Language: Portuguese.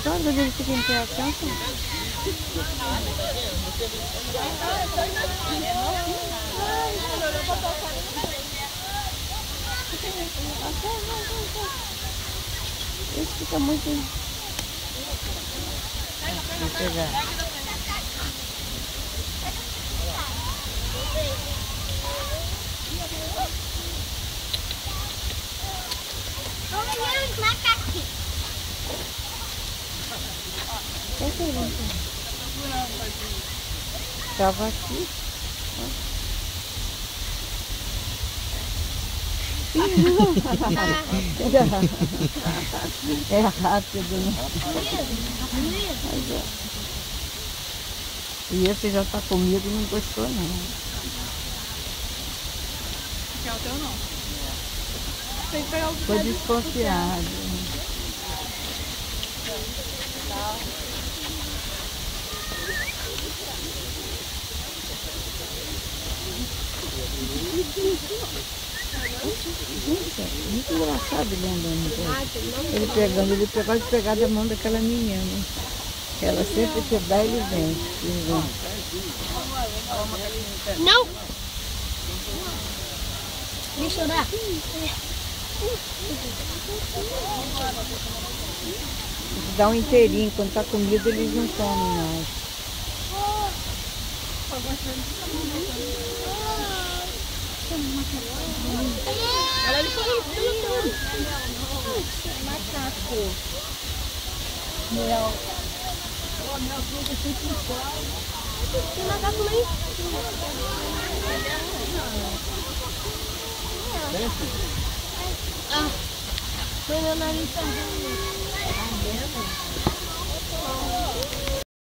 Что он говорит, что ты делаешь? Fica Esse fica muito... Vou pegar. Macaquinhos. Esse aí, vamos Tava aqui. é rápido, né? É. E esse já tá comigo e não gostou não. Quer o teu não? Tem que pegar o Foi desconfiado. Gente, é muito engraçado ele andando. gente. Ele pegando, ele pegou de pegar da mão daquela menina. Ela sempre que dá, ele vem. Ele vem. Não. Deixa eu dar. Dá um inteirinho, quando tá comido eles não comem mais. Ela ele falou tudo. Macaco. Mel. Ó, minha fruta sempre igual. Tem macaco aí. Ah, foi meu nariz também. Tá vendo?